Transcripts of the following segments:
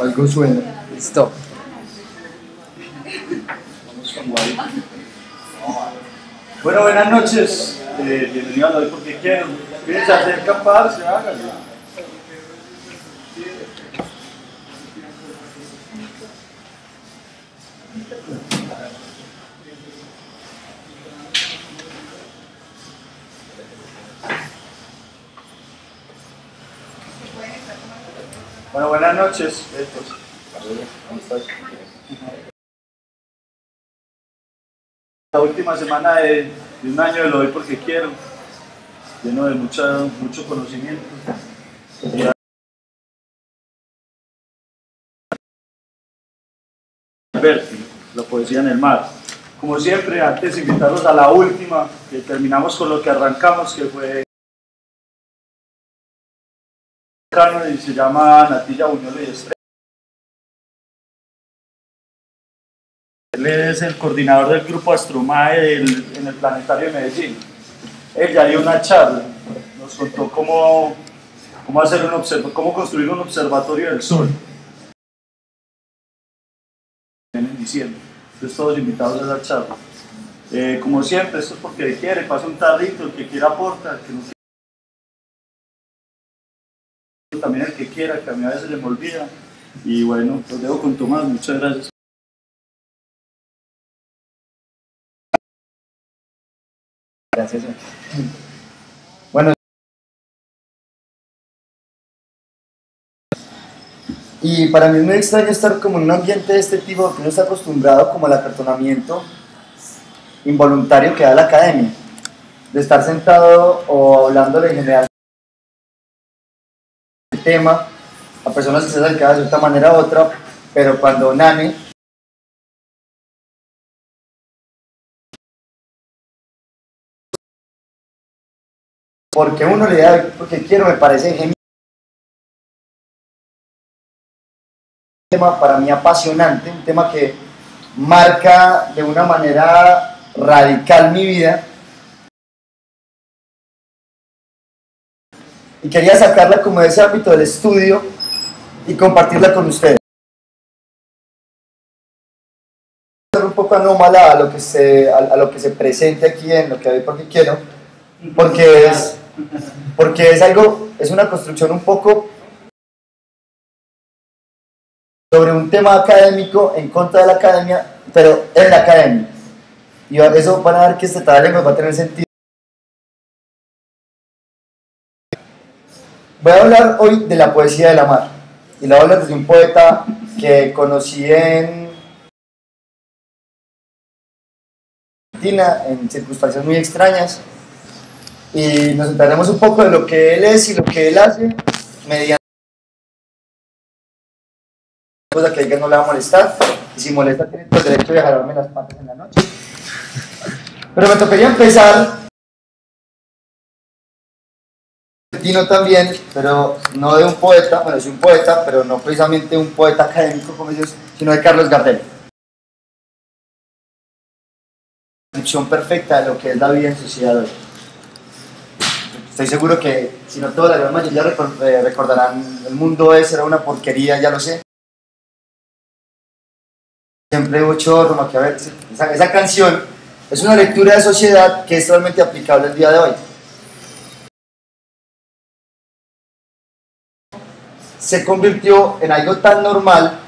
algo suena. Listo. Bueno, buenas noches. Eh, bienvenidos a Hoy Porque Quiero. ¿Quieren se acercan, parce? Háganlo. Bueno, buenas noches. La última semana de, de un año lo doy porque quiero, lleno de mucha, mucho conocimiento. Alberti, la poesía en el mar. Como siempre, antes invitarlos a la última, que terminamos con lo que arrancamos, que fue y se llama Natilla Buñuelo y Estrella. Él es el coordinador del grupo Astromae en el Planetario de Medellín. Él ya dio una charla, nos contó cómo, cómo, hacer un cómo construir un observatorio del Sol. En diciembre. Entonces todos invitados a esa charla. Eh, como siempre, esto es porque quiere, pasa un tarrito, el que quiera aporta, el que no también el que quiera, que a mí a veces se me olvida. Y bueno, los dejo con Tomás, muchas gracias. Gracias. Bueno. Y para mí es muy extraño estar como en un ambiente de este tipo, porque uno está acostumbrado como al acartonamiento involuntario que da la academia. De estar sentado o hablándole en general tema a personas que se acercan de cierta manera u otra, pero cuando Nane porque uno le da porque quiero me parece genial un tema para mí apasionante un tema que marca de una manera radical mi vida y quería sacarla como de ese ámbito del estudio y compartirla con ustedes un poco anómala a lo que se a, a lo que se presente aquí en lo que hoy porque quiero porque es porque es algo, es una construcción un poco sobre un tema académico en contra de la academia, pero en la academia. Y eso van a ver que este taller va a tener sentido. Voy a hablar hoy de la poesía de la mar. Y la hablar desde un poeta que conocí en Argentina, en circunstancias muy extrañas. Y nos enteraremos un poco de lo que él es y lo que él hace mediante cosa que a ella no le va a molestar. Y si molesta tiene el derecho de jalarme las patas en la noche. Pero me tocaría empezar argentino también pero no de un poeta bueno es un poeta pero no precisamente un poeta académico como ellos sino de Carlos Gardel descripción perfecta de lo que es la vida en sociedad hoy Estoy seguro que, si no toda la gran mayoría eh, recordarán, el mundo ese era una porquería, ya lo sé. Siempre hubo chorro, Maquiavel, esa, esa canción es una lectura de sociedad que es totalmente aplicable el día de hoy. Se convirtió en algo tan normal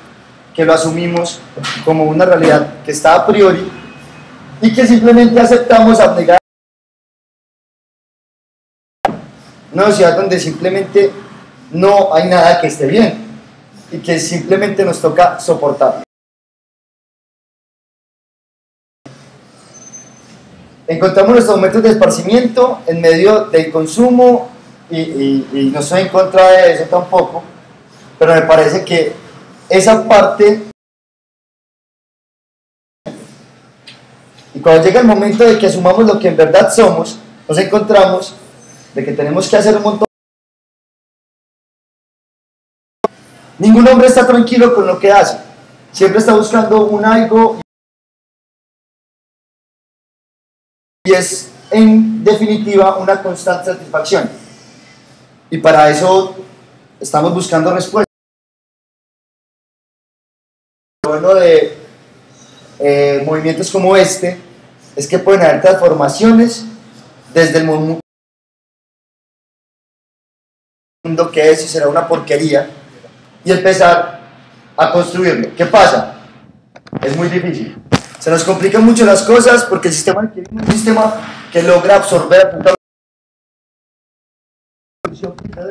que lo asumimos como una realidad que está a priori y que simplemente aceptamos abnegar una sociedad donde simplemente no hay nada que esté bien y que simplemente nos toca soportar. Encontramos nuestros momentos de esparcimiento en medio del consumo y, y- y no estoy en contra de eso tampoco, pero me parece que esa parte y cuando llega el momento de que asumamos lo que en verdad somos, nos encontramos de que tenemos que hacer un montón. Ningún hombre está tranquilo con lo que hace. Siempre está buscando un algo y es en definitiva una constante satisfacción. Y para eso estamos buscando respuestas. Bueno de eh, movimientos como este es que pueden haber transformaciones desde el mundo que es y será una porquería y empezar a construirlo. ¿Qué pasa? Es muy difícil. Se nos complican mucho las cosas porque el sistema es un sistema que logra absorber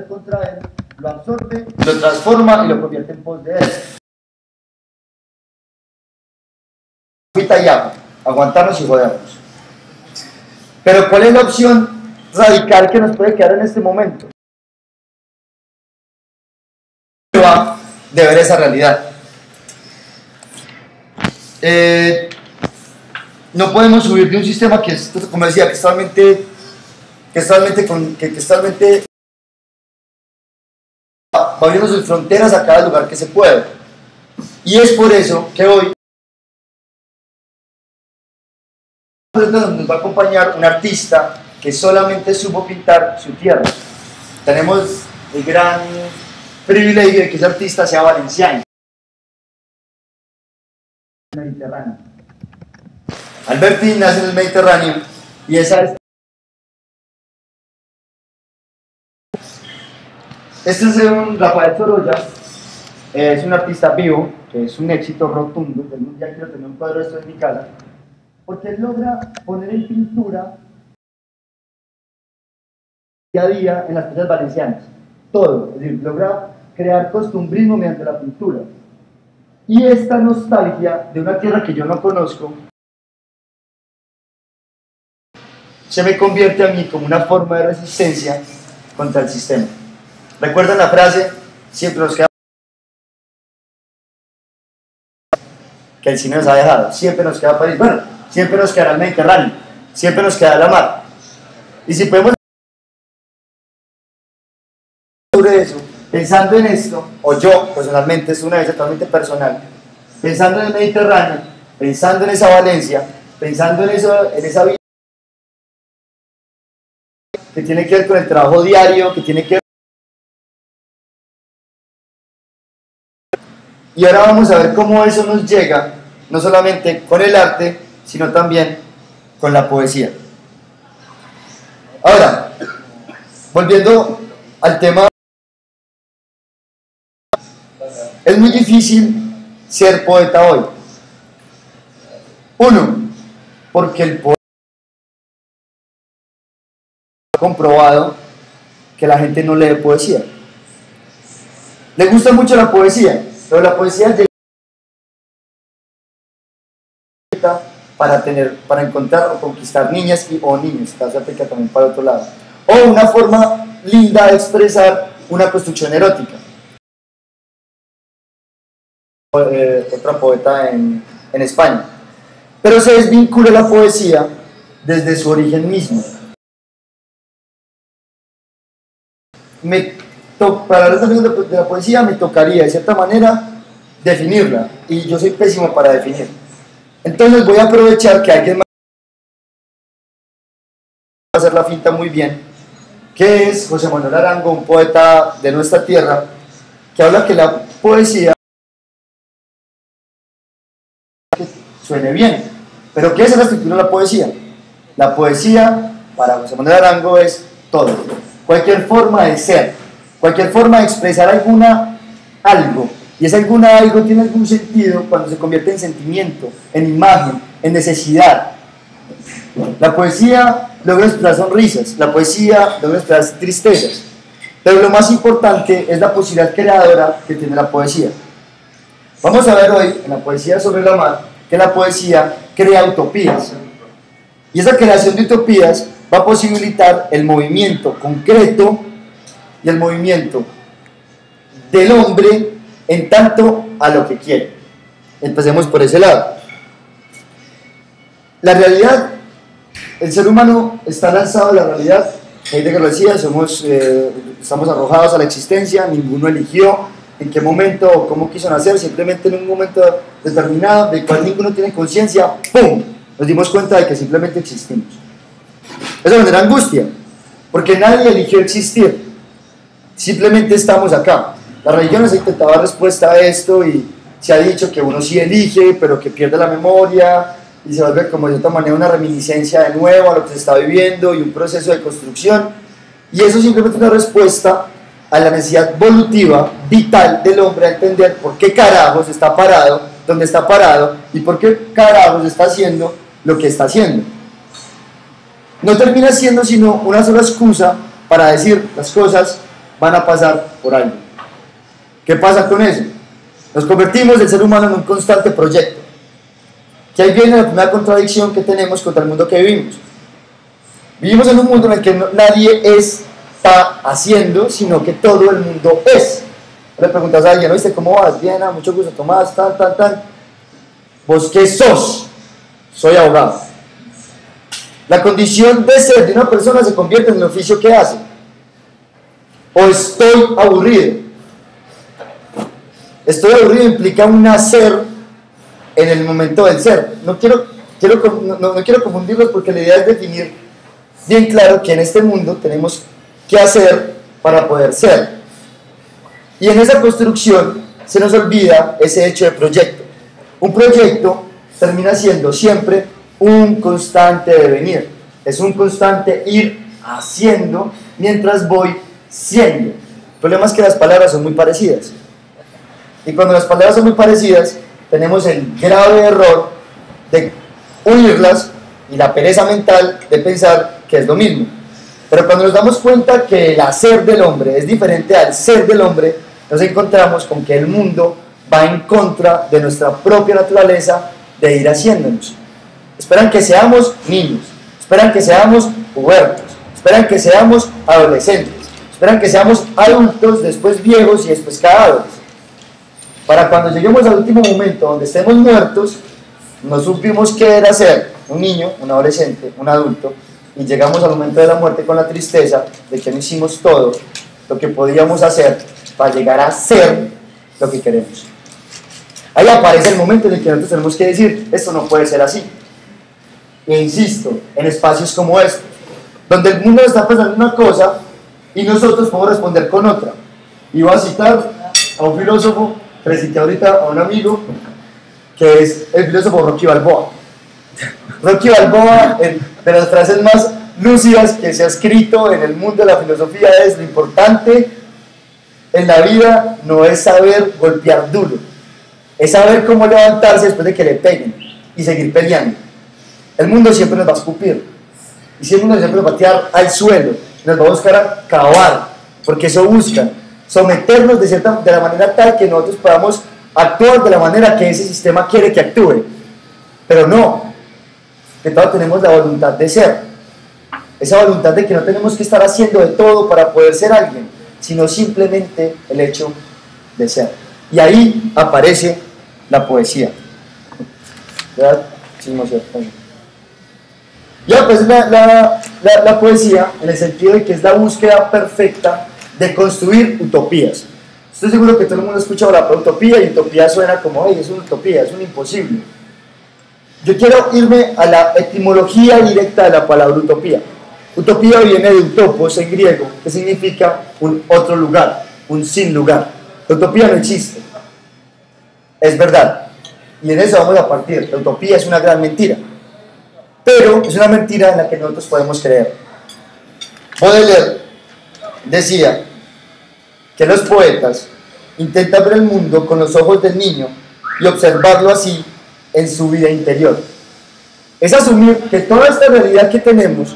contra él, lo absorbe, lo transforma y lo convierte en pos de él. Agua, aguantarnos y jodernos. Pero ¿cuál es la opción radical que nos puede quedar en este momento? de ver esa realidad. Eh, no podemos subir de un sistema que es, como decía, que es totalmente, que es totalmente, que, que va abriendo sus fronteras a cada lugar que se puede. Y es por eso que hoy nos va a acompañar un artista que solamente supo pintar su tierra. Tenemos el gran privilegio de que ese artista sea valenciano. Mediterráneo. Albertín nace en el Mediterráneo y esa es Este es un Rafael Sorolla, es un artista vivo, que es un éxito rotundo, del mundial quiero tener un cuadro de esto en mi casa, porque él logra poner en pintura día a día en las piezas valencianas, todo, es decir, logra crear costumbrismo mediante la pintura. Y esta nostalgia de una tierra que yo no conozco se me convierte a mí como una forma de resistencia contra el sistema. ¿Recuerdan la frase? Siempre nos queda que el cine nos ha dejado. Siempre nos queda París. Bueno, siempre nos quedará el Mediterráneo. Siempre nos queda la mar. Y si podemos sobre eso, pensando en esto, o yo personalmente, es una vez totalmente personal, pensando en el Mediterráneo, pensando en esa Valencia, pensando en, eso, en esa vida que tiene que ver con el trabajo diario, que tiene que ver Y ahora vamos a ver cómo eso nos llega, no solamente con el arte, sino también con la poesía. Ahora, volviendo al tema, es muy difícil ser poeta hoy. Uno, porque el poeta ha comprobado que la gente no lee poesía. Le gusta mucho la poesía, pero la poesía llega para tener, para encontrar o conquistar niñas y, o niños, caso aplica también para otro lado. O una forma linda de expresar una construcción erótica. Eh, otra poeta en, España. Pero se desvincula la poesía desde su origen mismo. Me para hablar también de la poesía me tocaría de cierta manera definirla y yo soy pésimo para definir. Entonces voy a aprovechar que alguien más va a hacer la finta muy bien, que es José Manuel Arango, un poeta de nuestra tierra, que habla que la poesía suene bien. Pero ¿qué es la estructura de la poesía? La poesía, para José Manuel Arango, es todo. Cualquier forma de ser, Cualquier forma de expresar alguna algo, y esa alguna algo tiene algún sentido cuando se convierte en sentimiento, en imagen, en necesidad. La poesía logra expresar sonrisas, la poesía logra expresar tristezas, pero lo más importante es la posibilidad creadora que tiene la poesía. Vamos a ver hoy en la poesía sobre la mar que la poesía crea utopías. Y esa creación de utopías va a posibilitar el movimiento concreto y el movimiento del hombre en tanto a lo que quiere. Empecemos por ese lado. La realidad, el ser humano está lanzado a la realidad, que lo decía, somos, eh, estamos arrojados a la existencia, ninguno eligió en qué momento o cómo quiso nacer, simplemente en un momento determinado del cual ninguno tiene conciencia, ¡pum! Nos dimos cuenta de que simplemente existimos. Eso genera angustia, porque nadie eligió existir simplemente estamos acá. La religión ha intentado dar respuesta a esto y se ha dicho que uno sí elige, pero que pierde la memoria y se vuelve como de otra manera una reminiscencia de nuevo a lo que se está viviendo y un proceso de construcción. Y eso simplemente es una respuesta a la necesidad evolutiva, vital del hombre a entender por qué carajos está parado, dónde está parado y por qué carajos está haciendo lo que está haciendo. No termina siendo sino una sola excusa para decir las cosas van a pasar por algo. ¿Qué pasa con eso? Nos convertimos el ser humano en un constante proyecto. Que ahí viene la primera contradicción que tenemos contra el mundo que vivimos. Vivimos en un mundo en el que nadie está haciendo, sino que todo el mundo es. Le preguntas a alguien, ¿viste cómo vas? Bien, ah, mucho gusto, Tomás, tan, tan, tan. ¿Vos qué sos? Soy abogado. La condición de ser de una persona se convierte en el oficio que hace. O estoy aburrido. Estoy aburrido implica un nacer en el momento del ser. No quiero, quiero, no quiero confundirlos porque la idea es definir bien claro que en este mundo tenemos que hacer para poder ser. Y en esa construcción se nos olvida ese hecho de proyecto. Un proyecto termina siendo siempre un constante devenir. Es un constante ir haciendo mientras voy siendo. El problema es que las palabras son muy parecidas. Y cuando las palabras son muy parecidas, tenemos el grave error de unirlas y la pereza mental de pensar que es lo mismo. Pero cuando nos damos cuenta que el hacer del hombre es diferente al ser del hombre, nos encontramos con que el mundo va en contra de nuestra propia naturaleza de ir haciéndonos. Esperan que seamos niños, esperan que seamos pubertos, esperan que seamos adolescentes, esperan que seamos adultos, después viejos y después cadáveres para cuando lleguemos al último momento donde estemos muertos, no supimos qué era ser un niño, un adolescente, un adulto, y llegamos al momento de la muerte con la tristeza de que no hicimos todo lo que podíamos hacer para llegar a ser lo que queremos. Ahí aparece el momento en el que nosotros tenemos que decir, esto no puede ser así. E insisto, en espacios como este, donde el mundo está pensando una cosa y nosotros podemos responder con otra. Y voy a citar a un filósofo presenté ahorita a un amigo que es el filósofo Rocky Balboa. Rocky Balboa, de las frases más lúcidas que se ha escrito en el mundo de la filosofía es lo importante en la vida no es saber golpear duro, es saber cómo levantarse después de que le peguen y seguir peleando. El mundo siempre nos va a escupir y siempre nos, siempre nos va a tirar al suelo, nos va a buscar a cavar, porque eso busca someternos de, cierta, de la manera tal que nosotros podamos actuar de la manera que ese sistema quiere que actúe. Pero no, que todos tenemos la voluntad de ser. Esa voluntad de que no tenemos que estar haciendo de todo para poder ser alguien, sino simplemente el hecho de ser. Y ahí aparece la poesía. ¿Verdad? Sí, ya, pues la, la, la poesía, en el sentido de que es la búsqueda perfecta de construir utopías. Estoy seguro que todo el mundo ha escuchado la utopía y utopía suena como, hey, es una utopía, es un imposible. Yo quiero irme a la etimología directa de la palabra utopía. Utopía viene de utopos en griego, que significa un otro lugar, un sin lugar. La utopía no existe. Es verdad. Y en eso vamos a partir. La utopía es una gran mentira. Pero es una mentira en la que nosotros podemos creer. leer decía, que los poetas intentan ver el mundo con los ojos del niño y observarlo así en su vida interior. Es asumir que toda esta realidad que tenemos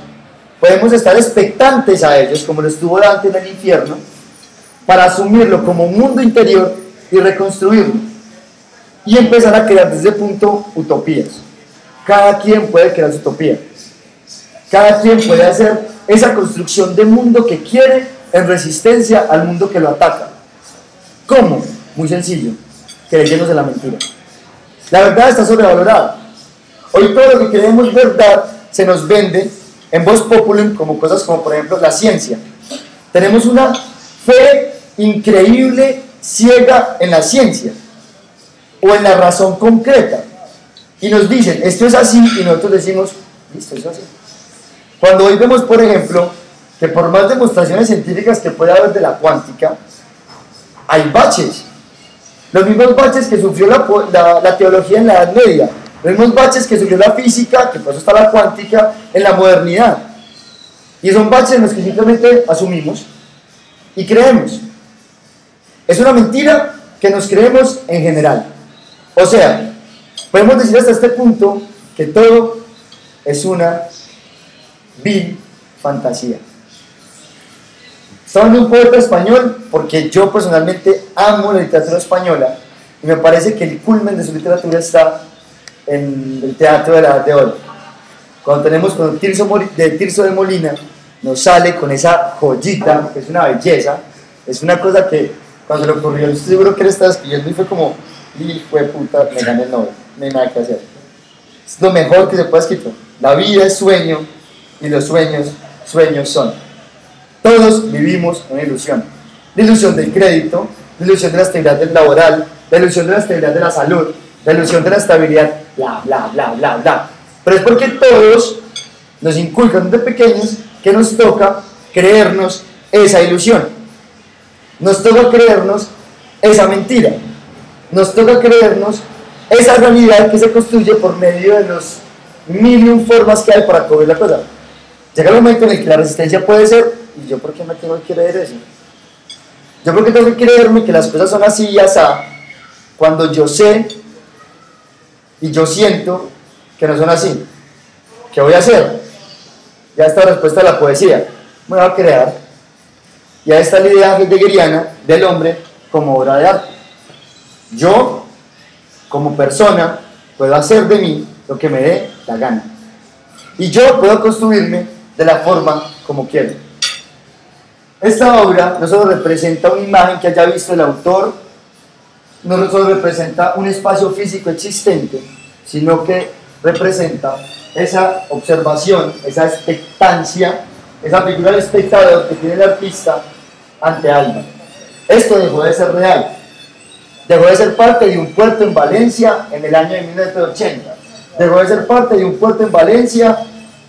podemos estar expectantes a ellos, como lo estuvo Dante en el infierno, para asumirlo como un mundo interior y reconstruirlo. Y empezar a crear desde ese punto utopías. Cada quien puede crear su utopía. Cada quien puede hacer esa construcción de mundo que quiere en resistencia al mundo que lo ataca. ¿Cómo? Muy sencillo, creyéndose la mentira. La verdad está sobrevalorada. Hoy todo lo que creemos verdad se nos vende en voz populum como cosas como por ejemplo la ciencia. Tenemos una fe increíble, ciega en la ciencia o en la razón concreta. Y nos dicen, esto es así, y nosotros decimos, listo, es así. Cuando hoy vemos, por ejemplo, que por más demostraciones científicas que pueda haber de la cuántica, hay baches. Los mismos baches que sufrió la, la, teología en la Edad Media, los mismos baches que sufrió la física, que por eso está la cuántica, en la modernidad. Y son baches en los que simplemente asumimos y creemos. Es una mentira que nos creemos en general. O sea, podemos decir hasta este punto que todo es una vil fantasía. De un poeta español porque yo personalmente amo la literatura española y me parece que el culmen de su literatura está en el teatro de la Edad de Oro. Cuando tenemos con Tirso de Tirso de Molina, nos sale con esa joyita, que es una belleza, es una cosa que cuando le ocurrió, estoy seguro que él estaba escribiendo y fue como, hijo de puta, me gané el Nobel, no hay nada que hacer. Es lo mejor que se puede escribir. La vida es sueño y los sueños, sueños son. Todos vivimos una ilusión. La ilusión del crédito, la ilusión de la estabilidad laboral, la ilusión de la estabilidad de la salud, la ilusión de la estabilidad, bla, bla, bla, bla, bla. Pero es porque todos nos inculcan desde pequeños que nos toca creernos esa ilusión. Nos toca creernos esa mentira. Nos toca creernos esa realidad que se construye por medio de los mil formas que hay para cubrir la cosa. Llega el momento en el que la resistencia puede ser, ¿y yo por qué me tengo que creer eso? Yo por qué tengo que creerme que las cosas son así y así, cuando yo sé y yo siento que no son así. ¿Qué voy a hacer? Ya está la respuesta de la poesía. Me voy a crear. Ya está la idea heideggeriana del hombre como obra de arte. Yo, como persona, puedo hacer de mí lo que me dé la gana. Y yo puedo construirme de la forma como quiero. Esta obra no solo representa una imagen que haya visto el autor, no solo representa un espacio físico existente, sino que representa esa observación, esa expectancia, esa figura del espectador que tiene el artista ante algo. Esto dejó de ser real. Dejó de ser parte de un puerto en Valencia en el año de 1980. Dejó de ser parte de un puerto en Valencia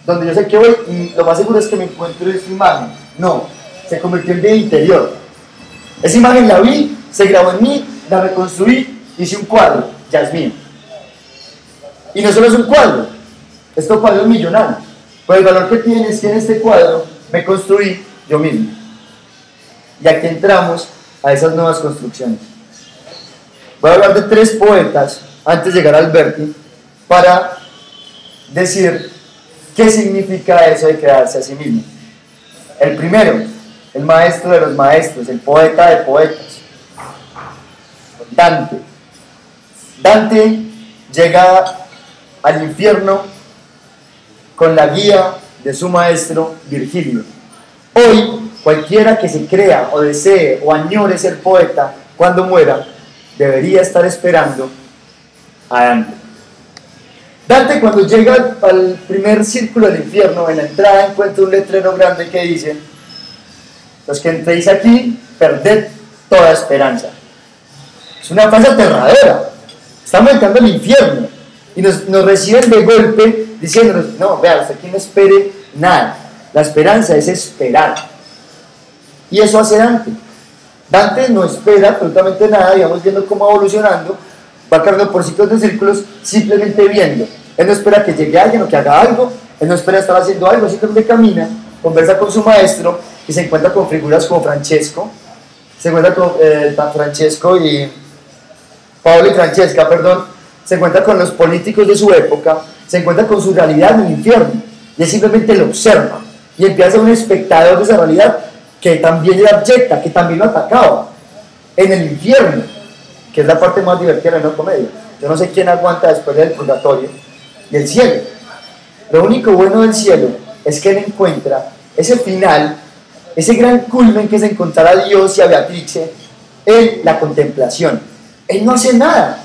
donde yo sé que voy y lo más seguro es que me encuentro esta imagen. No, se convirtió en bien interior. Esa imagen la vi, se grabó en mí, la reconstruí, hice un cuadro, ya es mío. Y no solo es un cuadro, estos cuadros millonarios. Pues el valor que tiene es que en este cuadro me construí yo mismo. Y aquí entramos a esas nuevas construcciones. Voy a hablar de tres poetas antes de llegar al Alberti para decir qué significa eso de crearse a sí mismo. El primero, el maestro de los maestros, el poeta de poetas, Dante. Dante llega al infierno con la guía de su maestro Virgilio. Hoy, cualquiera que se crea o desee o añore ser poeta cuando muera, debería estar esperando a Dante. Dante cuando llega al primer círculo del infierno, en la entrada encuentra un letrero grande que dice, los que entréis aquí, perded toda esperanza. Es una frase aterradora. Estamos entrando al infierno y nos, reciben de golpe diciéndonos, no, vea, hasta aquí no espere nada. La esperanza es esperar. Y eso hace Dante. Dante no espera absolutamente nada, y vamos viendo cómo va evolucionando, va cargando por ciclos de círculos, simplemente viendo. Él no espera que llegue alguien o que haga algo, él no espera estar haciendo algo, simplemente camina, conversa con su maestro y se encuentra con figuras como Francesco, se encuentra con eh, Francesco y Pablo y Francesca, perdón, se encuentra con los políticos de su época, se encuentra con su realidad en el infierno, y él simplemente lo observa, y empieza a un espectador de esa realidad que también le abyecta, que también lo atacaba, en el infierno, que es la parte más divertida de la comedia. Yo no sé quién aguanta después del purgatorio y el cielo. Lo único bueno del cielo es que él encuentra ese final, ese gran culmen que es encontrar a Dios y a Beatrice en la contemplación. Él no hace nada,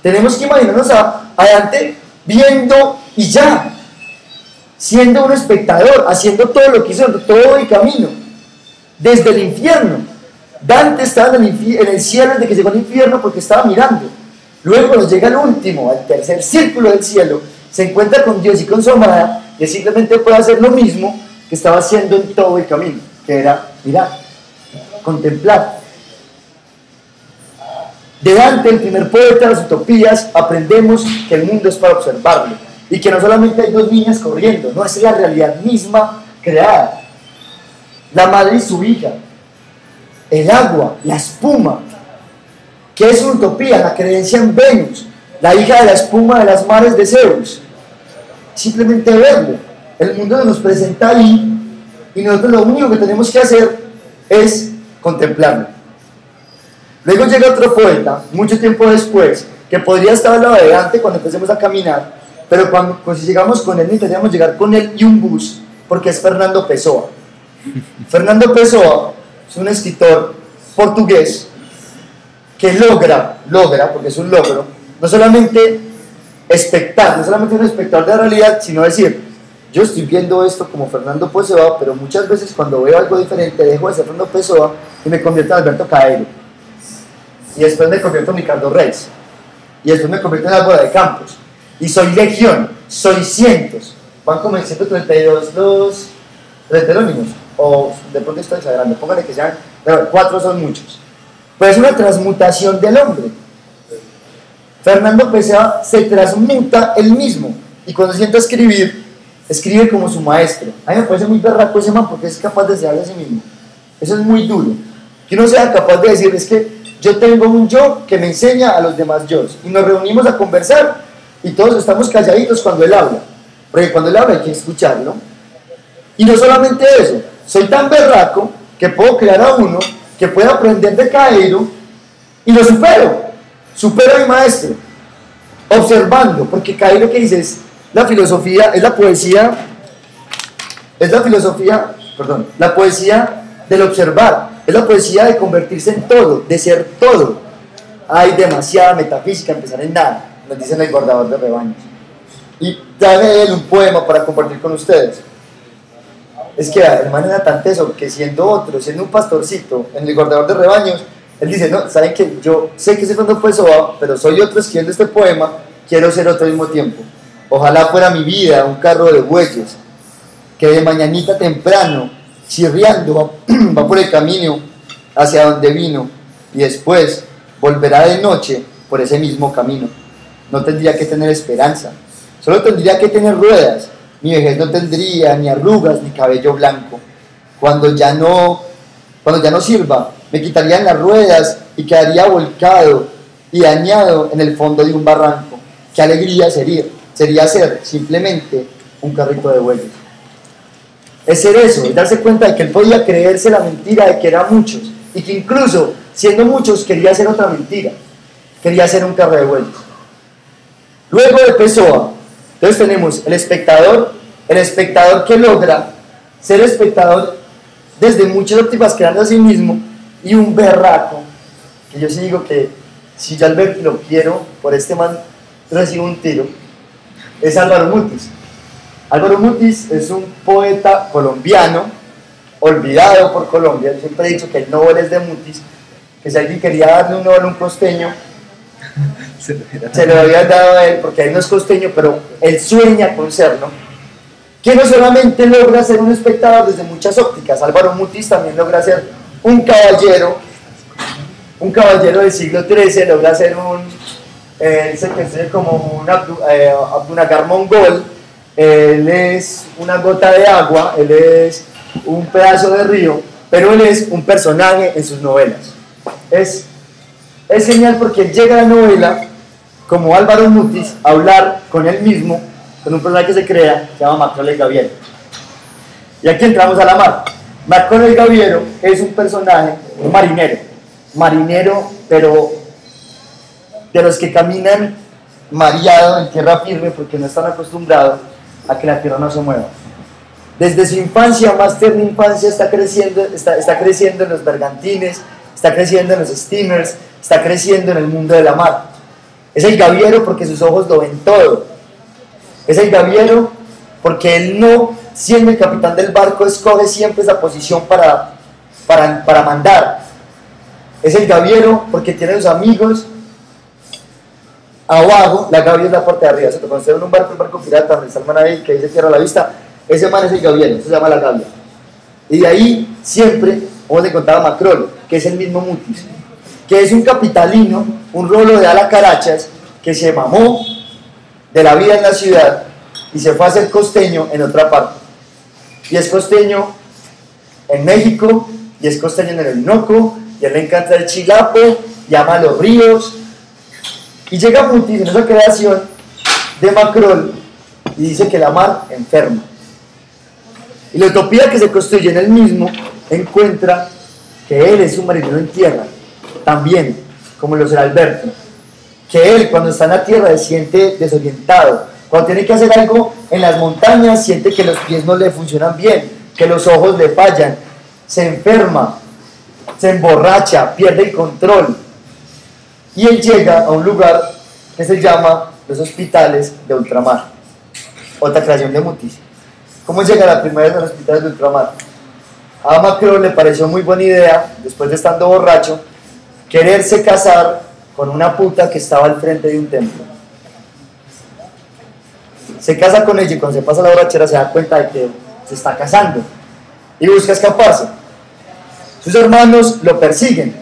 tenemos que imaginarnos adelante viendo y ya, siendo un espectador, haciendo todo lo que hizo, todo el camino, desde el infierno. Dante estaba en el, cielo desde que llegó al infierno porque estaba mirando. Luego cuando llega al último, al tercer círculo del cielo, se encuentra con Dios y con su amada, que simplemente puede hacer lo mismo que estaba haciendo en todo el camino, que era mirar, contemplar. De Dante, el primer poeta de las utopías, aprendemos que el mundo es para observarlo y que no solamente hay dos niñas corriendo, no, es la realidad misma creada. La madre y su hija, el agua, la espuma. que es una utopía? La creencia en Venus, la hija de la espuma de las mares de Zeus. Simplemente verlo. El mundo nos presenta ahí y nosotros lo único que tenemos que hacer es contemplarlo. Luego llega otro poeta, mucho tiempo después, que podría estar al lado de cuando empecemos a caminar, pero cuando pues, si llegamos con él necesitaríamos llegar con él y un bus, porque es Fernando Pessoa. Fernando Pessoa es un escritor portugués que logra, logra, porque es un logro, no solamente espectar, no solamente un espectador de realidad, sino decir, yo estoy viendo esto como Fernando Pessoa, pero muchas veces cuando veo algo diferente dejo de ser Fernando Pessoa y me convierto en Alberto Caero. Y después me convierto en Ricardo Reis. Y después me convierto en Álvaro de Campos. Y soy legión, soy cientos. Van como en 132 los heterónimos. O de pronto estoy exagerando, póngale que sean, cuatro son muchos. Pues es una transmutación del hombre. Fernando Pessoa se transmuta él mismo y cuando sienta escribir, escribe como su maestro. A mí me parece muy berraco ese man porque es capaz de ser a sí mismo. Eso es muy duro. Que uno sea capaz de decir, es que yo tengo un yo que me enseña a los demás yo. Y nos reunimos a conversar y todos estamos calladitos cuando él habla. Porque cuando él habla hay que escucharlo. Y no solamente eso, soy tan berraco que puedo crear a uno que pueda aprender de Cairo y lo supero. Supero a mi maestro. Observando, porque Cairo que dice es la filosofía, es la poesía, es la filosofía, perdón, la poesía del observar, es la poesía de convertirse en todo, de ser todo. Hay demasiada metafísica, empezar en nada, nos dicen el guardador de rebaños. Y trae él un poema para compartir con ustedes. Es que de manera tan teso que siendo otro, siendo un pastorcito en el guardador de rebaños, él dice, no, saben que yo sé que ese fondo fue eso, pero soy otro escribiendo este poema, quiero ser otro al mismo tiempo. Ojalá fuera mi vida un carro de bueyes, que de mañanita temprano, chirriando, va por el camino hacia donde vino y después volverá de noche por ese mismo camino. No tendría que tener esperanza, solo tendría que tener ruedas mi vejez no tendría ni arrugas ni cabello blanco. Cuando ya no, cuando ya no sirva, me quitarían las ruedas y quedaría volcado y dañado en el fondo de un barranco. Qué alegría sería, sería ser simplemente un carrito de bueyes. Es ser eso, es darse cuenta de que él podía creerse la mentira de que eran muchos y que incluso siendo muchos quería hacer otra mentira, quería ser un carro de bueyes. Luego de Pessoa, entonces tenemos el espectador, el espectador que logra ser espectador desde muchas ópticas creando a sí mismo y un berraco, que yo sí digo que si yo Alberto lo quiero, por este man recibo un tiro, es Álvaro Mutis. Álvaro Mutis es un poeta colombiano, olvidado por Colombia, yo siempre he dicho que el Nobel es de Mutis, que si alguien quería darle un Nobel a un costeño, se lo había dado a él, porque él no es costeño, pero él sueña con serlo, que no solamente logra ser un espectador desde muchas ópticas, Álvaro Mutis también logra ser un caballero, un caballero del siglo XIII, logra ser un, eh, se como un eh, Abdunagar mongol, él es una gota de agua, él es un pedazo de río, pero él es un personaje en sus novelas. Es, es genial porque llega a la novela como Álvaro Mutis, hablar con él mismo, con un personaje que se crea, se llama Marco el Gaviero. Y aquí entramos a la mar. El Gaviero es un personaje, un marinero, marinero, pero de los que caminan mareado en tierra firme porque no están acostumbrados a que la tierra no se mueva. Desde su infancia, más tierna infancia, está creciendo, está, está creciendo en los bergantines, está creciendo en los steamers, está creciendo en el mundo de la mar. Es el gaviero porque sus ojos lo ven todo. Es el gaviero porque él no, siendo el capitán del barco, escoge siempre esa posición para, para, mandar. Es el gaviero porque tiene sus amigos abajo, la gavia es la parte de arriba. Se te en un barco, un barco pirata, donde está el que dice tierra a la vista. ese man es el Gabriel, eso se llama la Gavia. Y de ahí siempre vamos a encontrar a Macrol, que es el mismo Mutis, que es un capitalino, un rolo de ala carachas, que se mamó de la vida en la ciudad y se fue a ser costeño en otra parte. Y es costeño en México, y es costeño en el Orinoco, y a él le encanta el chilapo, llama a los ríos, y llega Mutis en esa creación de Macrol y dice que la mar enferma. Y la utopía que se construye en él mismo encuentra que él es un marinero en tierra, también, como lo será Alberto. Que él cuando está en la tierra se siente desorientado. Cuando tiene que hacer algo en las montañas siente que los pies no le funcionan bien, que los ojos le fallan, se enferma, se emborracha, pierde el control. Y él llega a un lugar que se llama los hospitales de ultramar, otra creación de Mutis. ¿Cómo llega la primera vez a los hospitales de ultramar? A Macro le pareció muy buena idea, después de estando borracho, quererse casar con una puta que estaba al frente de un templo. Se casa con ella y cuando se pasa la borrachera se da cuenta de que se está casando y busca escaparse. Sus hermanos lo persiguen.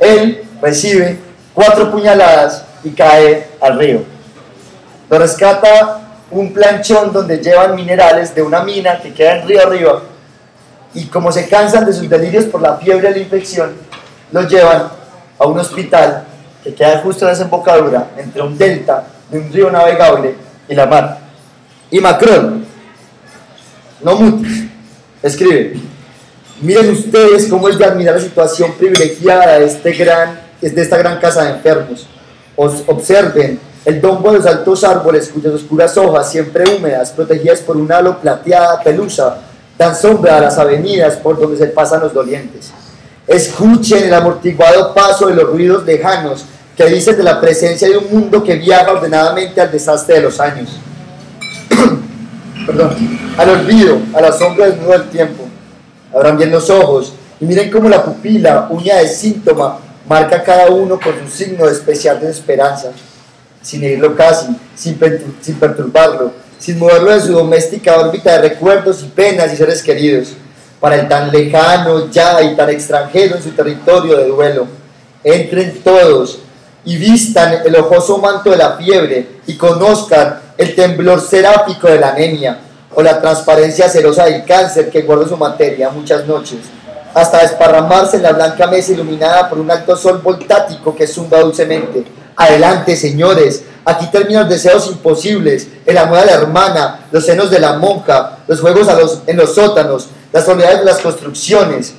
Él recibe cuatro puñaladas y cae al río. Lo rescata un planchón donde llevan minerales de una mina que queda en río arriba y como se cansan de sus delirios por la fiebre de la infección, los llevan a un hospital que queda justo en la desembocadura entre un delta de un río navegable y la mar. Y Macron, no mutis, escribe, miren ustedes cómo es de admirar la situación privilegiada de, este gran, de esta gran casa de enfermos. Os observen el dombo de los altos árboles cuyas oscuras hojas, siempre húmedas, protegidas por un halo plateada pelusa, dan sombra a las avenidas por donde se pasan los dolientes. Escuchen el amortiguado paso de los ruidos lejanos que dicen de la presencia de un mundo que viaja ordenadamente al desastre de los años. Perdón, al olvido, a la sombra desnuda del tiempo. Abran bien los ojos y miren cómo la pupila, uña de síntoma, marca cada uno con un signo de especial desesperanza, sin herirlo casi, sin, sin perturbarlo, sin moverlo de su doméstica órbita de recuerdos y penas y seres queridos, para el tan lejano ya y tan extranjero en su territorio de duelo. Entren todos y vistan el ojoso manto de la fiebre y conozcan el temblor seráfico de la anemia o la transparencia cerosa del cáncer que guarda su materia muchas noches, hasta desparramarse en la blanca mesa iluminada por un alto sol voltático que zumba dulcemente. Adelante, señores, Aquí terminan deseos imposibles, el amor a la hermana, los senos de la monja, los juegos en los sótanos, las soledades de las construcciones,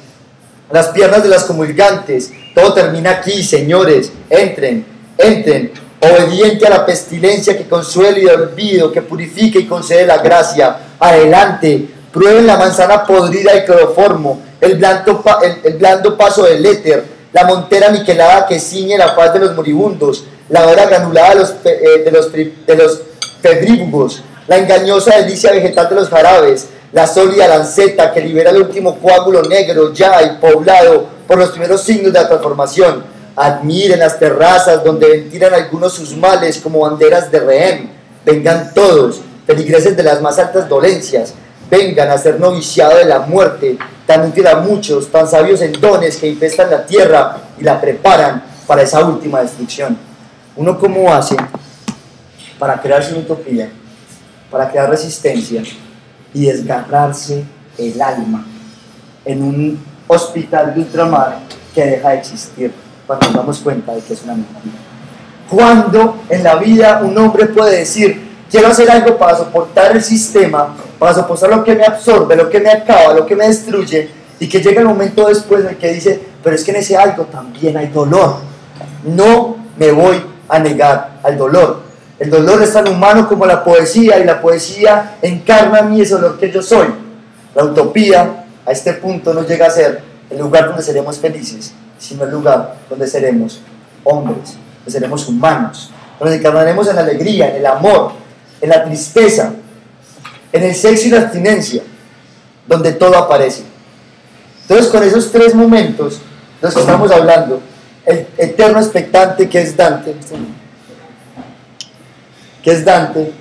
las piernas de las comulgantes. Todo termina aquí, señores. Entren, entren, obediente a la pestilencia que consuela y olvido, que purifica y concede la gracia. Adelante, prueben la manzana podrida y cloroformo, el blando, el, el blando paso del éter, la montera niquelada que ciñe la paz de los moribundos, la hora granulada de los, eh, de los, de los la engañosa delicia vegetal de los jarabes, la sólida lanceta que libera el último coágulo negro ya y poblado por los primeros signos de la transformación. Admiren las terrazas donde ventilan algunos sus males como banderas de rehén. Vengan todos, peligreses de las más altas dolencias. Vengan a ser noviciado de la muerte, tan útil a muchos, tan sabios en dones que infestan la tierra y la preparan para esa última destrucción. ¿Uno cómo hace para crearse una utopía, para crear resistencia y desgarrarse el alma en un hospital de ultramar que deja de existir cuando nos damos cuenta de que es una mentira? ¿Cuándo en la vida un hombre puede decir, quiero hacer algo para soportar el sistema, para soportar lo que me absorbe, lo que me acaba, lo que me destruye, y que llega el momento después en que dice, pero es que en ese algo también hay dolor. No me voy a negar al dolor. El dolor es tan humano como la poesía y la poesía encarna en mí ese dolor que yo soy. La utopía a este punto no llega a ser el lugar donde seremos felices, sino el lugar donde seremos hombres, donde seremos humanos, donde encarnaremos en la alegría, en el amor, en la tristeza, en el sexo y la abstinencia, donde todo aparece. Entonces con esos tres momentos los que estamos hablando, el eterno expectante que es Dante, que es Dante,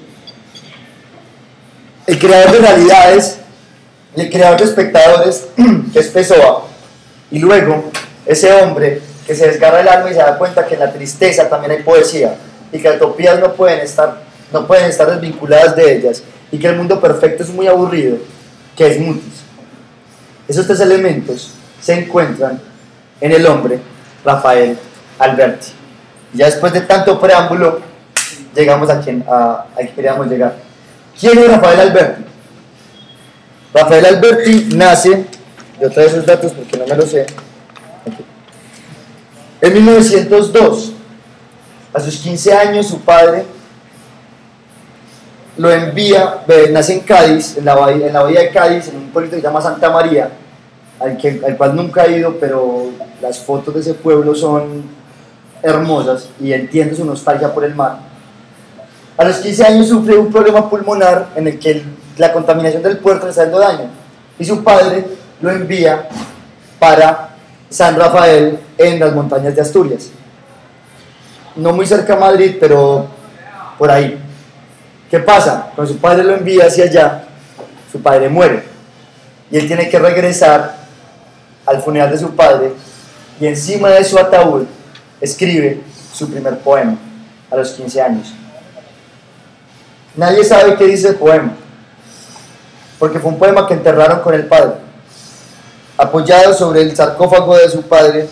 el creador de realidades el creador de espectadores, que es Pessoa, y luego ese hombre que se desgarra el alma y se da cuenta que en la tristeza también hay poesía y que las utopías no pueden estar, no pueden estar desvinculadas de ellas y que el mundo perfecto es muy aburrido, que es Mutis. Esos tres elementos se encuentran en el hombre Rafael Alberti. Ya después de tanto preámbulo, llegamos a quien a, a que queríamos llegar. ¿Quién es Rafael Alberti? Rafael Alberti nace, yo traigo esos datos porque no me lo sé, en 1902. A sus 15 años su padre lo envía, nace en Cádiz, en la, bahía, en la bahía de Cádiz, en un pueblo que se llama Santa María, al, que, al cual nunca he ido, pero las fotos de ese pueblo son hermosas y entiendo su nostalgia por el mar. A los 15 años sufre un problema pulmonar en el que la contaminación del puerto le está dando daño y su padre lo envía para San Rafael en las montañas de Asturias. No muy cerca a Madrid, pero por ahí. ¿Qué pasa? Cuando su padre lo envía hacia allá, su padre muere y él tiene que regresar al funeral de su padre y encima de su ataúd escribe su primer poema a los 15 años. Nadie sabe qué dice el poema, porque fue un poema que enterraron con el padre. Apoyado sobre el sarcófago de su padre,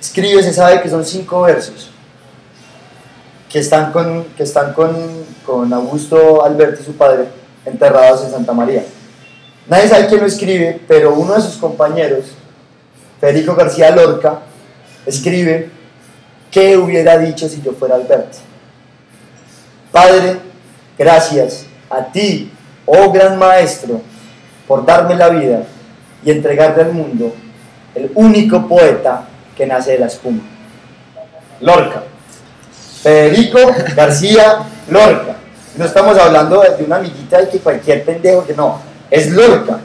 escribe, se sabe que son cinco versos, que están con, que están con, con Augusto Alberti, su padre, enterrados en Santa María. Nadie sabe quién lo escribe, pero uno de sus compañeros, Federico García Lorca, escribe, ¿qué hubiera dicho si yo fuera Alberti? Padre, gracias a ti, oh gran maestro, por darme la vida y entregarle al mundo el único poeta que nace de la espuma. Lorca. Federico García Lorca. No estamos hablando de una amiguita de que cualquier pendejo que no, es Lorca,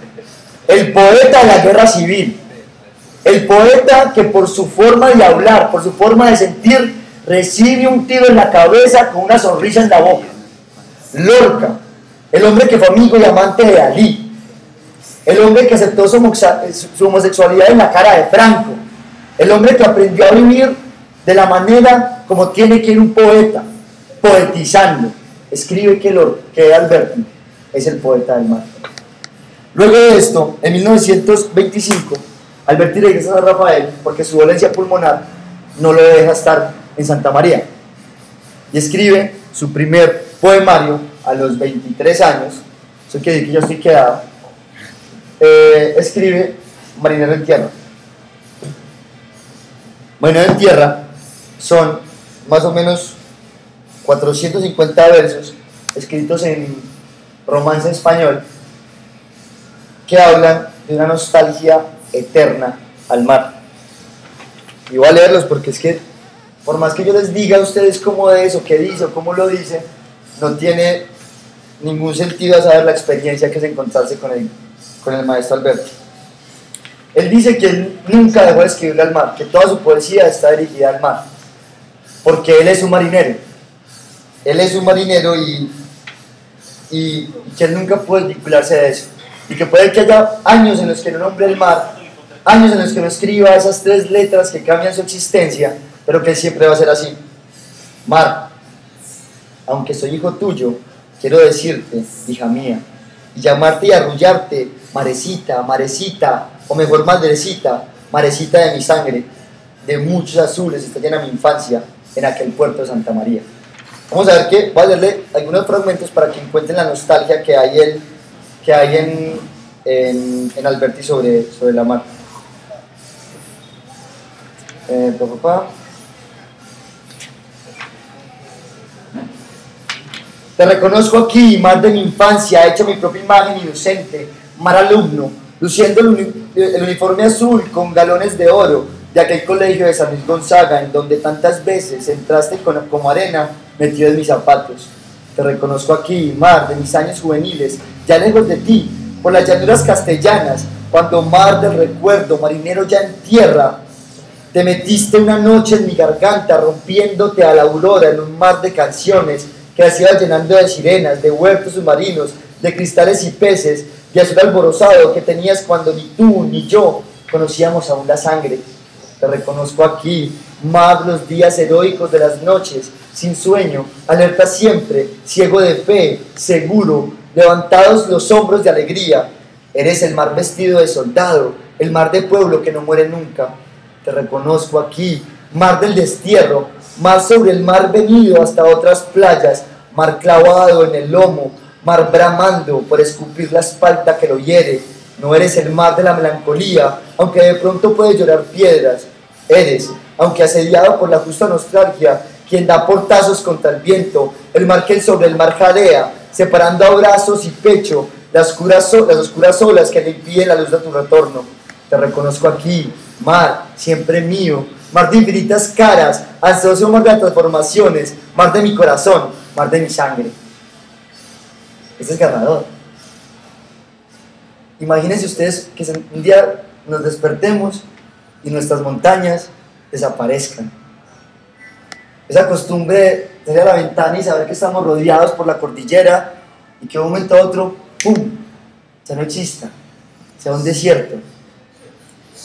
el poeta de la guerra civil, el poeta que por su forma de hablar, por su forma de sentir, recibe un tiro en la cabeza con una sonrisa en la boca. Lorca, el hombre que fue amigo y amante de Ali, el hombre que aceptó su homosexualidad en la cara de Franco, el hombre que aprendió a vivir de la manera como tiene que ir un poeta, poetizando. Escribe que, lo, que Alberti es el poeta del mar. Luego de esto, en 1925, Alberti regresa a Rafael porque su dolencia pulmonar no lo deja estar en Santa María. Y escribe su primer poemario a los 23 años, eso quiere decir que yo estoy quedado, eh, escribe Marinero en Tierra. Marinero en Tierra son más o menos 450 versos escritos en romance español que hablan de una nostalgia eterna al mar. Y voy a leerlos porque es que, por más que yo les diga a ustedes cómo es o qué dice o cómo lo dice, no tiene ningún sentido saber la experiencia que es encontrarse con el, con el maestro Alberto. Él dice que él nunca dejó de escribirle al mar, que toda su poesía está dirigida al mar, porque él es un marinero. Él es un marinero y, y que él nunca puede vincularse de eso y que puede que haya años en los que no nombre el mar, años en los que no escriba esas tres letras que cambian su existencia, pero que siempre va a ser así. Mar, aunque soy hijo tuyo, quiero decirte, hija mía, y llamarte y arrullarte, marecita, marecita, o mejor madrecita, marecita de mi sangre, de muchos azules, está llena mi infancia en aquel puerto de Santa María. Vamos a ver que voy a leerle algunos fragmentos para que encuentren la nostalgia que hay él que hay en, en, en Alberti sobre, sobre la mar. Eh, papá. Te reconozco aquí, mar de mi infancia, hecho mi propia imagen inocente, mar alumno, luciendo el, uniforme azul con galones de oro de aquel colegio de San Luis Gonzaga, en donde tantas veces entraste como arena metido en mis zapatos. Te reconozco aquí, mar de mis años juveniles, ya lejos de ti, por las llanuras castellanas, cuando mar del recuerdo, marinero ya en tierra, te metiste una noche en mi garganta, rompiéndote a la aurora en un mar de canciones que las ibas llenando de sirenas, de huertos submarinos, de cristales y peces, de azul alborozado que tenías cuando ni tú ni yo conocíamos aún la sangre. Te reconozco aquí, más los días heroicos de las noches, sin sueño, alerta siempre, ciego de fe, seguro, levantados los hombros de alegría. Eres el mar vestido de soldado, el mar de pueblo que no muere nunca. Te reconozco aquí, mar del destierro, mar sobre el mar venido hasta otras playas, mar clavado en el lomo, mar bramando por escupir la espalda que lo hiere. No eres el mar de la melancolía, aunque de pronto puedes llorar piedras. Eres, aunque asediado por la justa nostalgia, quien da portazos contra el viento, el mar que sobre el mar jadea, separando a brazos y pecho las las oscuras olas que le impiden la luz de tu retorno. Te reconozco aquí, mar, siempre mío, mar de infinitas caras, ansioso mar de transformaciones, mar de mi corazón, mar de mi sangre. Este es ganador. Imagínense ustedes que un día nos despertemos y nuestras montañas desaparezcan. Esa costumbre de a la ventana y saber que estamos rodeados por la cordillera y que de un momento a otro, ¡pum!, ya no exista, sea un desierto.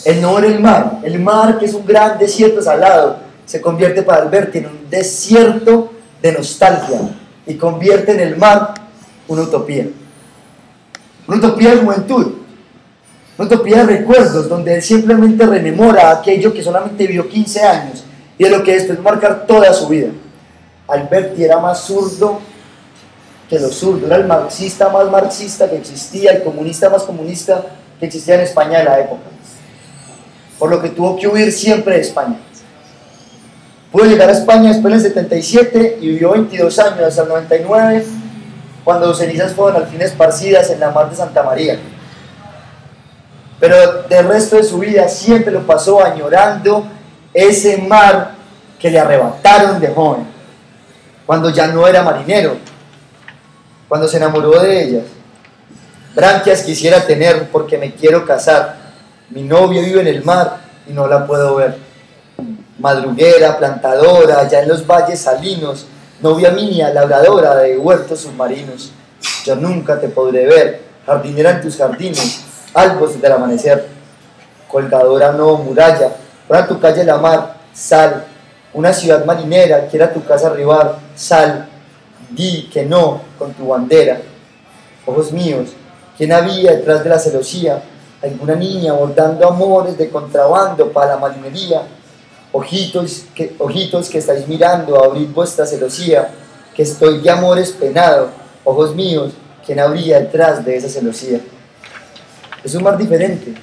El no ver el mar, el mar que es un gran desierto salado, se convierte para Alberti en un desierto de nostalgia y convierte en el mar una utopía. Una utopía de juventud, una utopía de recuerdos, donde él simplemente rememora aquello que solamente vivió 15 años y de lo que después marcar toda su vida. Alberti era más zurdo que los zurdos, era el marxista más marxista que existía, el comunista más comunista que existía en España de la época. Por lo que tuvo que huir siempre de España. Pudo llegar a España después del 77 y vivió 22 años hasta el 99 cuando sus cenizas fueron al fin esparcidas en la mar de Santa María. Pero del resto de su vida siempre lo pasó añorando ese mar que le arrebataron de joven, cuando ya no era marinero, cuando se enamoró de ellas. Branquias quisiera tener porque me quiero casar. Mi novio vive en el mar y no la puedo ver. Madruguera, plantadora, allá en los valles salinos, novia mía, labradora de huertos submarinos. Yo nunca te podré ver, jardinera en tus jardines, albos del amanecer. Colgadora no muralla, para tu calle la mar, sal. Una ciudad marinera, quiera tu casa arribar, sal. Di que no con tu bandera. Ojos míos, ¿quién había detrás de la celosía? Alguna niña bordando amores de contrabando para la marinería Ojitos que, ojitos que estáis mirando, abrid vuestra celosía, que estoy de amores penado, ojos míos, ¿quién habría detrás de esa celosía? Es un mar diferente,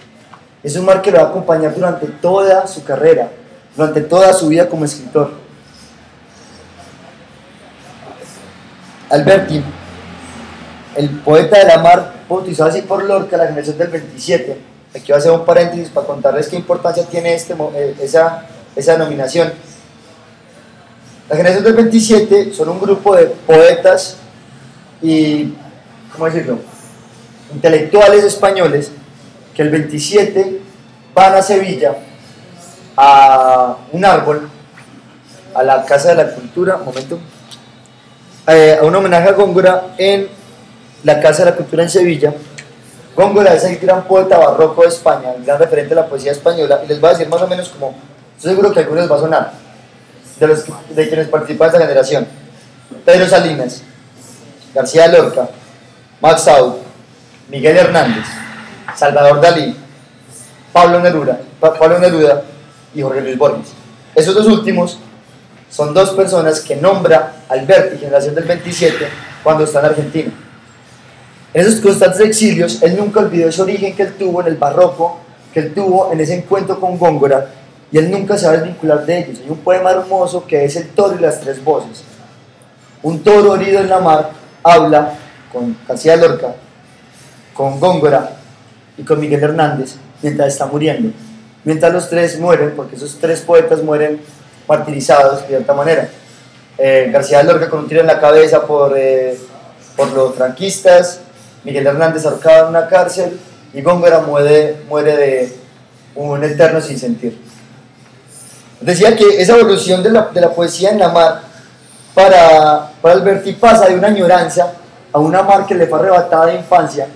es un mar que lo va a acompañar durante toda su carrera, durante toda su vida como escritor. Alberti, el poeta de la mar, bautizado así por Lorca, la generación del 27. Aquí voy a hacer un paréntesis para contarles qué importancia tiene este, eh, esa esa denominación. La generación del 27 son un grupo de poetas y, ¿cómo decirlo?, intelectuales españoles que el 27 van a Sevilla a un árbol, a la Casa de la Cultura, un momento, eh, a un homenaje a Góngora en la Casa de la Cultura en Sevilla. Góngora es el gran poeta barroco de España, el gran referente a la poesía española, y les voy a decir más o menos como Estoy seguro que algunos les va a sonar, de, los, de quienes participan de esta generación. Pedro Salinas, García Lorca, Max Saud, Miguel Hernández, Salvador Dalí, Pablo Neruda, Pablo Neruda y Jorge Luis Borges. Esos dos últimos son dos personas que nombra Alberti, generación del 27, cuando está en Argentina. En esos constantes exilios, él nunca olvidó ese origen que él tuvo en el barroco, que él tuvo en ese encuentro con Góngora y él nunca se va a desvincular de ellos. Hay un poema hermoso que es El toro y las tres voces. Un toro herido en la mar habla con García Lorca, con Góngora y con Miguel Hernández mientras está muriendo. Mientras los tres mueren, porque esos tres poetas mueren martirizados de cierta manera. Eh, García Lorca con un tiro en la cabeza por, eh, por los franquistas, Miguel Hernández ahorcado en una cárcel y Góngora muere, muere de un eterno sin sentir. Decía que esa evolución de la, de la poesía en la mar para, para Alberti pasa de una añoranza a una mar que le fue arrebatada de infancia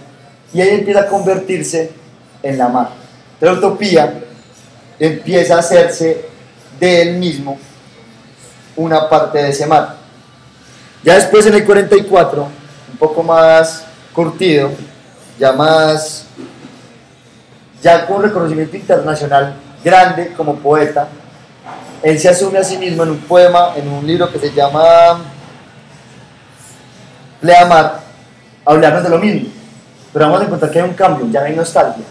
y ella empieza a convertirse en la mar. La utopía empieza a hacerse de él mismo una parte de ese mar. Ya después en el 44, un poco más curtido, ya más, ya con reconocimiento internacional grande como poeta, él se asume a sí mismo en un poema, en un libro que se llama Pleamar, hablarnos de lo mismo. Pero vamos a encontrar que hay un cambio, ya no hay nostalgia.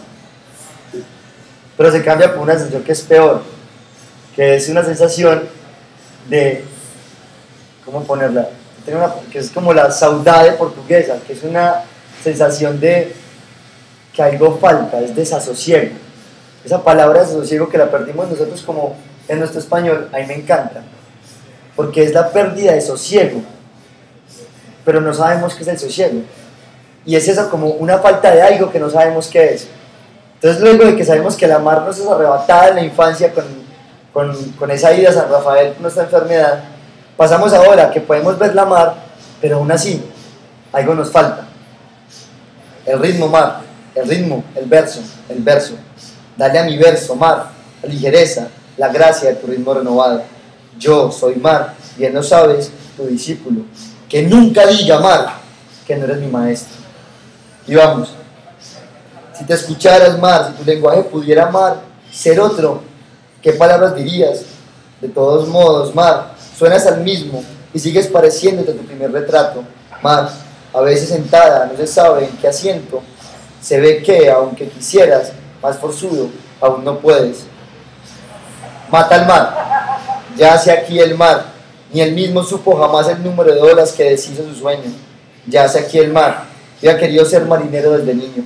Pero se cambia por una sensación que es peor, que es una sensación de, ¿cómo ponerla? que es como la saudade portuguesa, que es una sensación de que algo falta, es desasosiego. Esa palabra desasosiego que la perdimos nosotros como en nuestro español, a mí me encanta, porque es la pérdida de sosiego, pero no sabemos qué es el sosiego. Y es eso como una falta de algo que no sabemos qué es. Entonces luego de que sabemos que la mar nos es arrebatada en la infancia con, con, con esa ida a San Rafael con nuestra enfermedad, pasamos ahora que podemos ver la mar, pero aún así algo nos falta. El ritmo mar, el ritmo, el verso, el verso. Dale a mi verso, mar, la ligereza, la gracia de tu ritmo renovado. Yo soy mar, bien lo sabes, tu discípulo. Que nunca diga mar que no eres mi maestro. Y vamos, si te escucharas mar, si tu lenguaje pudiera mar, ser otro, ¿qué palabras dirías? De todos modos, mar, suenas al mismo y sigues pareciéndote a tu primer retrato. Mar, a veces sentada, no se sabe en qué asiento, se ve que, aunque quisieras, más forzudo, aún no puedes mata al mar. Ya hace aquí el mar, ni él mismo supo jamás el número de olas que deshizo su sueño. Ya hace aquí el mar, había querido ser marinero desde niño.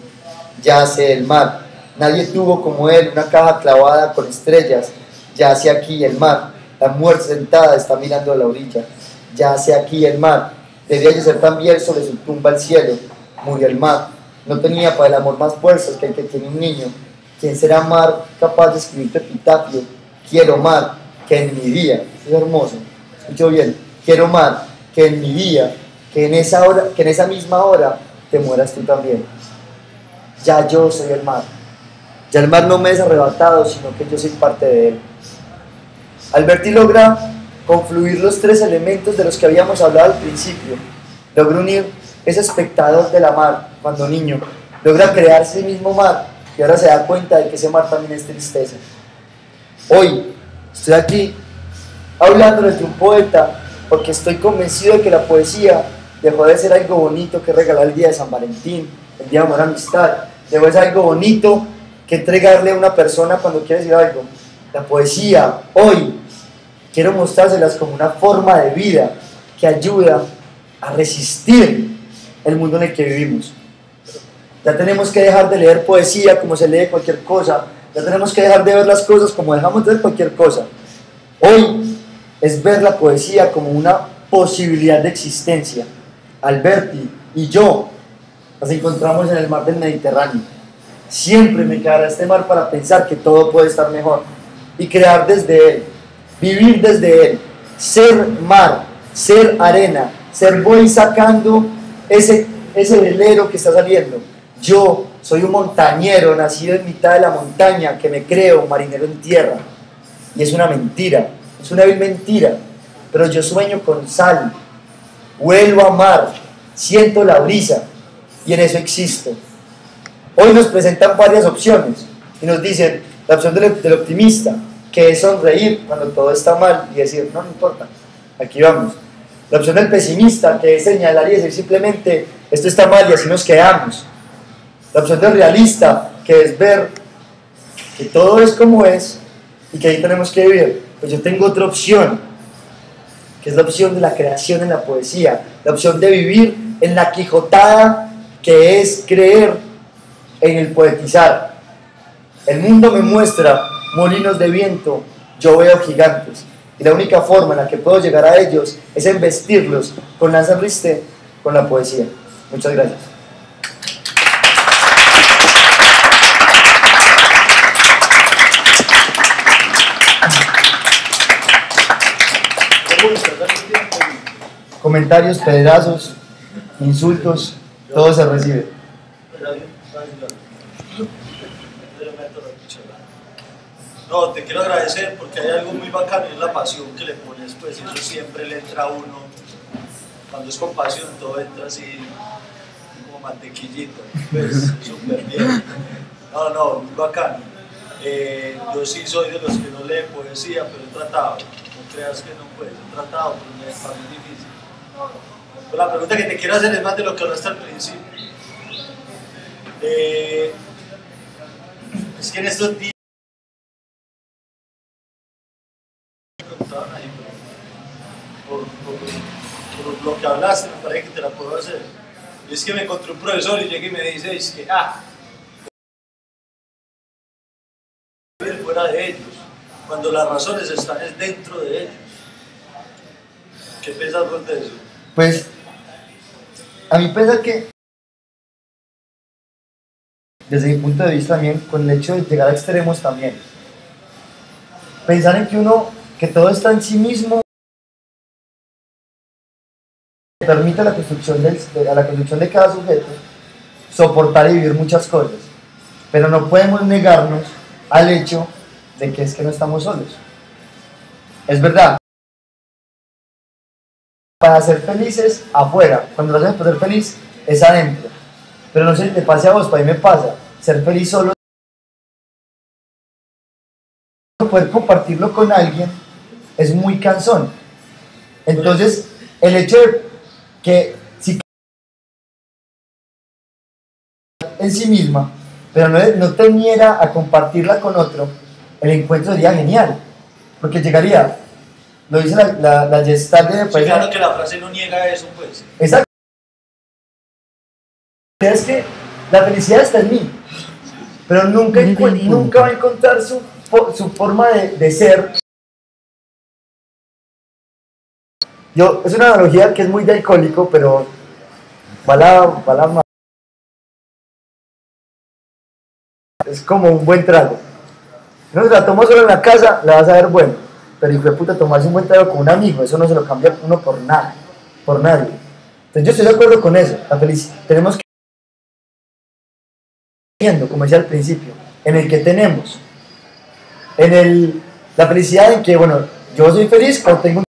Ya hace el mar, nadie tuvo como él una caja clavada con estrellas. Ya hace aquí el mar, la muerte sentada está mirando a la orilla. Ya hace aquí el mar, debía de ser también sobre su tumba el cielo. Murió el mar, no tenía para el amor más fuerzas que el que tiene un niño. ¿Quién será mar capaz de escribir epitafio? quiero más que en mi día, es hermoso, escucho bien, quiero más que en mi día, que en esa hora, que en esa misma hora te mueras tú también. Ya yo soy el mar. Ya el mar no me es arrebatado, sino que yo soy parte de él. Alberti logra confluir los tres elementos de los que habíamos hablado al principio. Logra unir ese espectador de la mar cuando niño. Logra crearse el mismo mar y ahora se da cuenta de que ese mar también es tristeza. Hoy estoy aquí hablándoles de un poeta porque estoy convencido de que la poesía dejó de ser algo bonito que regalar el día de San Valentín, el día de amor amistad, dejó de ser algo bonito que entregarle a una persona cuando quiere decir algo. La poesía hoy quiero mostrárselas como una forma de vida que ayuda a resistir el mundo en el que vivimos. Ya tenemos que dejar de leer poesía como se lee cualquier cosa ya tenemos que dejar de ver las cosas como dejamos de ver cualquier cosa. Hoy es ver la poesía como una posibilidad de existencia. Alberti y yo nos encontramos en el mar del Mediterráneo. Siempre me quedará este mar para pensar que todo puede estar mejor y crear desde él, vivir desde él, ser mar, ser arena, ser voy sacando ese, ese velero que está saliendo. Yo soy un montañero nacido en mitad de la montaña que me creo marinero en tierra. Y es una mentira, es una vil mentira. Pero yo sueño con sal, vuelvo a mar, siento la brisa y en eso existo. Hoy nos presentan varias opciones y nos dicen la opción del, del optimista, que es sonreír cuando todo está mal y decir, no, no importa, aquí vamos. La opción del pesimista, que es señalar y decir simplemente, esto está mal y así nos quedamos. La opción del realista, que es ver que todo es como es y que ahí tenemos que vivir. Pues yo tengo otra opción, que es la opción de la creación en la poesía, la opción de vivir en la quijotada, que es creer en el poetizar. El mundo me muestra molinos de viento, yo veo gigantes. Y la única forma en la que puedo llegar a ellos es investirlos con la sonriste, con la poesía. Muchas gracias. comentarios, pedazos. insultos, todo se recibe. No, te quiero agradecer porque hay algo muy bacano y es la pasión que le pones, pues eso siempre le entra a uno. Cuando es con pasión todo entra así como mantequillito, pues súper bien. No, no, muy bacano. Eh, yo sí soy de los que no lee poesía, pero he tratado. No creas que no puedes, he tratado, pero me es muy difícil. Pero la pregunta que te quiero hacer es más de lo que hablaste al principio. Eh, es que en estos días preguntaban ahí, pero por, por- por lo que hablaste, me parece que te la puedo hacer. Y es que me encontré un profesor y llega y me dice, es que, ah, fuera de ellos, cuando las razones están es dentro de ellos. ¿Qué piensas vos de eso? Pues, a mí piensa que, desde mi punto de vista también, con el hecho de llegar a extremos también, pensar en que uno, que todo está en sí mismo, permite a la construcción, del, la construcción de cada sujeto soportar y vivir muchas cosas, pero no podemos negarnos al hecho de que es que no estamos solos. Es verdad, para ser felices afuera. Cuando lo hacen para ser feliz es adentro. Pero no sé si te pase a vos, para mí me pasa. Ser feliz solo. Poder compartirlo con alguien es muy cansón. Entonces, el hecho de que si en sí misma, pero no, no temiera a compartirla con otro, el encuentro sería genial. Porque llegaría, lo dice la, la, la Gestalt de Sí, claro que la frase no niega eso, pues. Exacto. Es que la felicidad está en mí, pero nunca, nunca va a encontrar su, su forma de, de ser. Yo, es una analogía que es muy de pero va la, va Es como un buen trago. No se la tomas solo en la casa, la vas a ver bueno. Pero hijo de puta, tomarse un buen trago con un amigo, eso no se lo cambia uno por nada, por nadie. Entonces yo estoy de acuerdo con eso. La felicidad, tenemos que viendo, como decía al principio, en el que tenemos, en el, la felicidad en que, bueno, yo soy feliz cuando tengo una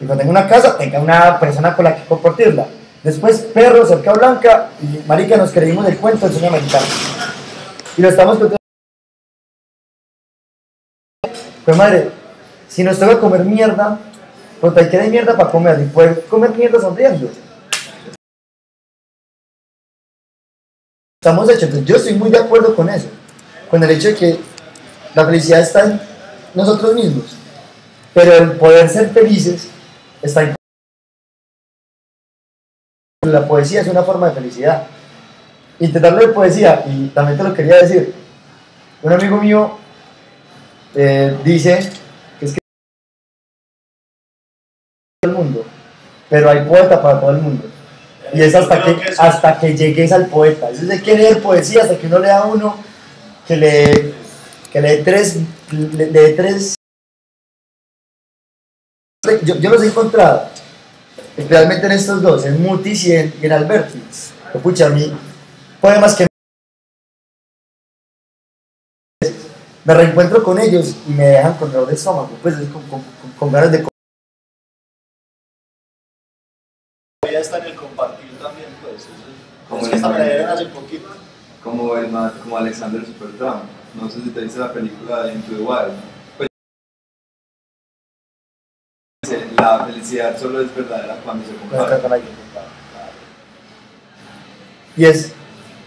Y cuando tengo una casa, tenga una persona con la que compartirla. Después, perro, cerca blanca, y marica, nos creímos el cuento del sueño americano. Y lo estamos contando. Pues madre, si nos toca comer mierda, pues hay que de mierda para comer y poder comer mierda sonriendo. Estamos hechos, yo estoy muy de acuerdo con eso, con el hecho de que la felicidad está en nosotros mismos, pero el poder ser felices está en la poesía es una forma de felicidad. Intentar leer poesía, y también te lo quería decir, un amigo mío eh, dice que es que todo el mundo, pero hay poeta para todo el mundo. Y es hasta que, hasta que llegues al poeta. Eso hay que leer poesía hasta que uno lea uno que lee, que lee tres, le- lee tres. Yo, yo los he encontrado, especialmente en estos dos, en Mutis y en, y en Alberti. Pucha, a mí, poemas que me reencuentro con ellos y me dejan con dolor de estómago, pues es con, con- con- con ganas de Ya está en el compartir también, pues. eso es- Como Es que me hace poquito. como el como Alexander Supertramp. No sé si te viste la película de Into the Wild. La felicidad solo es verdadera cuando se con alguien. Y es,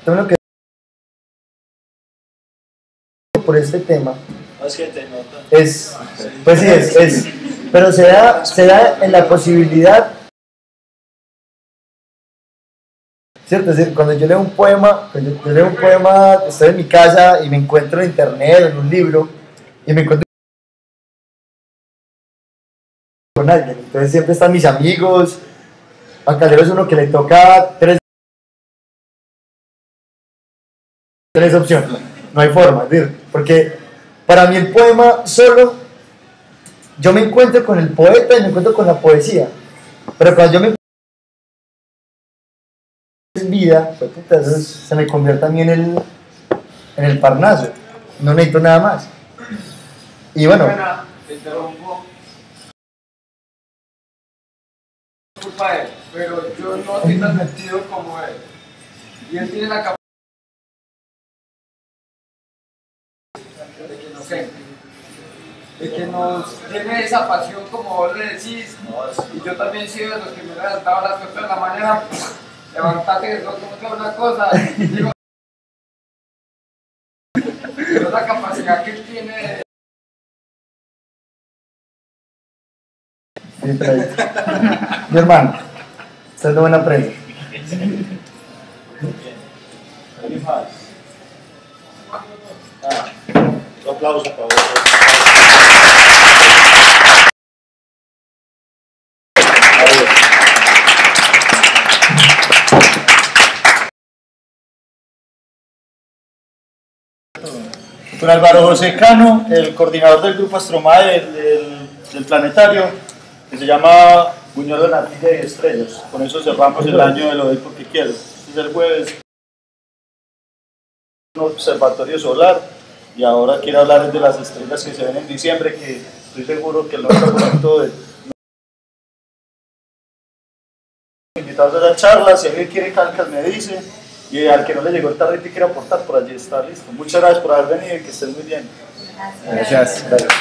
lo que por este tema es que te notan. es, pues sí, es, es pero se da, se da en la posibilidad, ¿cierto? Es decir, cuando yo leo un poema, cuando yo, leo un poema, estoy en mi casa y me encuentro en internet, en un libro, y me encuentro alguien, entonces siempre están mis amigos, a Calero es uno que le toca tres, tres opciones, no hay forma, porque para mí el poema solo, yo me encuentro con el poeta y me encuentro con la poesía. Pero cuando yo me vida, pues, puta, eso es- se me convierte mí en el, en el Parnaso. No necesito nada más. Y bueno, te interrumpo. Pero yo no estoy tan metido como él. Y él tiene la capacidad de que nos de que nos tiene esa pasión como vos le decís. Y yo también soy de los que me levantaba a las 4 de la mañana, levantate que no tengo una cosa. Digo, pero la capacidad que él tiene mi hermano, usted es de buena prensa. Un aplauso, por favor. Con Álvaro José Cano, el coordinador del grupo Astromae del planetario, que se llama Buñuelo Natilla y Estrellas. Con eso cerramos el año de lo doy porque quiero. Este es el jueves, un observatorio solar, y ahora quiero hablar de las estrellas que se ven en diciembre, que estoy seguro que el 90% de invitados a la charla, si alguien quiere calcas me dice, y al que no le llegó el tarrito y quiere aportar, por allí está listo. Muchas gracias por haber venido y que estén muy bien. Gracias. Gracias.